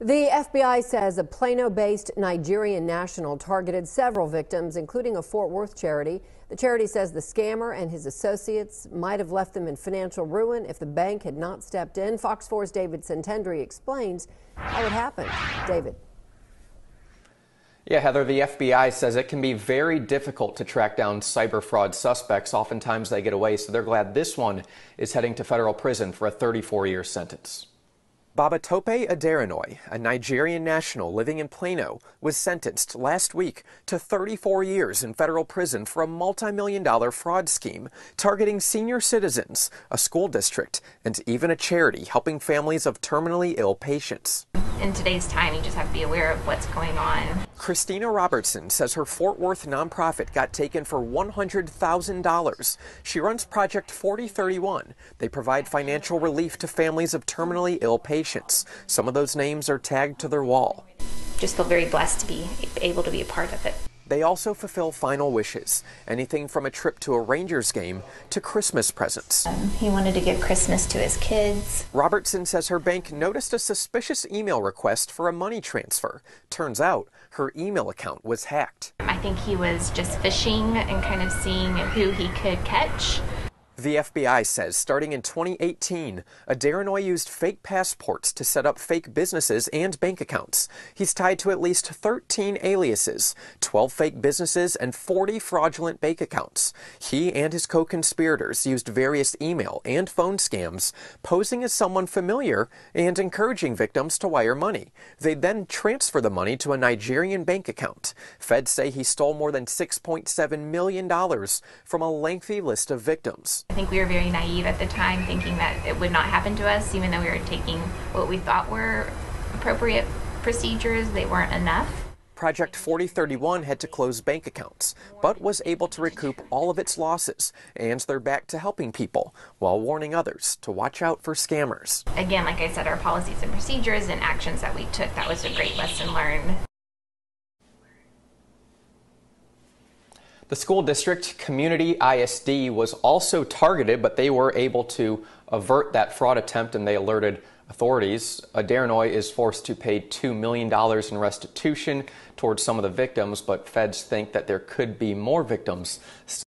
The FBI says a Plano based Nigerian national targeted several victims, including a Fort Worth charity. The charity says the scammer and his associates might have left them in financial ruin if the bank had not stepped in. Fox 4's David Sentendrey explains how it happened. David. Yeah, Heather, the FBI says it can be very difficult to track down cyber fraud suspects. Oftentimes they get away, so they're glad this one is heading to federal prison for a 34 year sentence. Babatope Aderonoye, a Nigerian national living in Plano, was sentenced last week to 34 years in federal prison for a multi-million dollar fraud scheme targeting senior citizens, a school district, and even a charity helping families of terminally ill patients. In today's time, you just have to be aware of what's going on. Christina Robertson says her Fort Worth nonprofit got taken for $100,000. She runs Project 4031. They provide financial relief to families of terminally ill patients patients. Some of those names are tagged to their wall. Just feel very blessed to be able to be a part of it. They also fulfill final wishes, anything from a trip to a Rangers game to Christmas presents. Um, he wanted to give Christmas to his kids. Robertson says her bank noticed a suspicious email request for a money transfer. Turns out her email account was hacked. I think he was just fishing and kind of seeing who he could catch. The FBI says starting in 2018, Aderonoye used fake passports to set up fake businesses and bank accounts. He's tied to at least 13 aliases, 12 fake businesses, and 40 fraudulent bank accounts. He and his co-conspirators used various email and phone scams, posing as someone familiar and encouraging victims to wire money. They then transfer the money to a Nigerian bank account. Feds say he stole more than $6.7 million from a lengthy list of victims. I think we were very naive at the time, thinking that it would not happen to us, even though we were taking what we thought were appropriate procedures. They weren't enough. Project 4031 had to close bank accounts, but was able to recoup all of its losses, and they're back to helping people while warning others to watch out for scammers. Again, like I said, our policies and procedures and actions that we took, that was a great lesson learned. The school district Community ISD was also targeted, but they were able to avert that fraud attempt and they alerted authorities. Uh, Aderonoye is forced to pay $2 million in restitution towards some of the victims, but feds think that there could be more victims